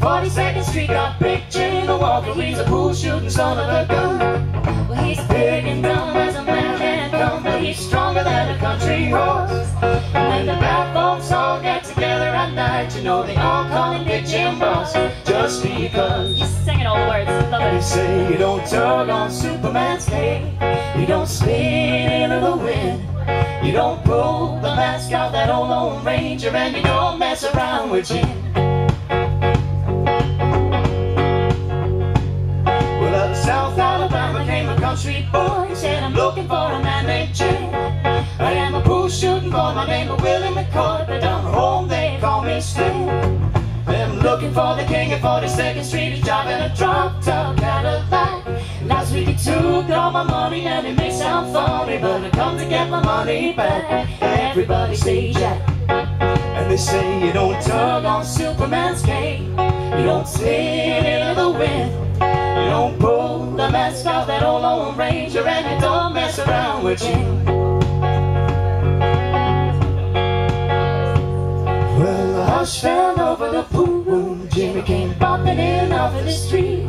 42nd Street got Big Jim the Walker. He's a cool shooting son of a gun. Well, he's big and dumb as a man can come, but he's stronger than a country horse. And when the bad folks all get together at night, you know they all call him Big Jim Boss, just because. He's singing all the words. Love They it. say you don't tug on Superman's cape, you don't spin into the wind, you don't pull the mask off that old Lone Ranger, and you don't mess around with Jim. Well, of South Alabama came a country boy. He said, I'm looking for a man named Jim. I am a bull shooting boy, my name is Willie McCoy, but down home they call me Slim. I'm looking for the king at 42nd Street. He's driving a drop top my money and it may sound funny, but I come to get my money back. Everybody say Jack. And they say you don't tug on Superman's cape. You don't sit into the wind. You don't pull the mask off that old Lone Ranger, and you don't mess around with Jim. Well, the hush fell over the pool. Jimmy came bopping in off of the street.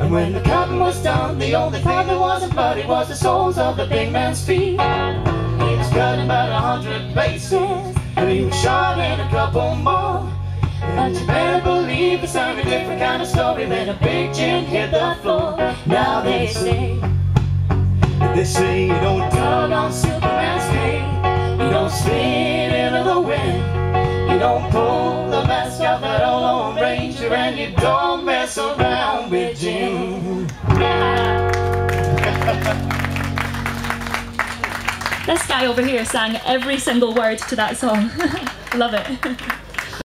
And when the cotton was done, the only thing that wasn't bloody was the soles of the big man's feet. He was cutting about a hundred bases, and he was shot in a couple more. And you better believe it's a different kind of story when a big Jim hit the floor. Now they say, they say you don't tug on Superman's cape, you don't spin into the wind. You don't pull the mask off that old Lone Ranger and you don't mess around. This guy over here sang every single word to that song. Love it.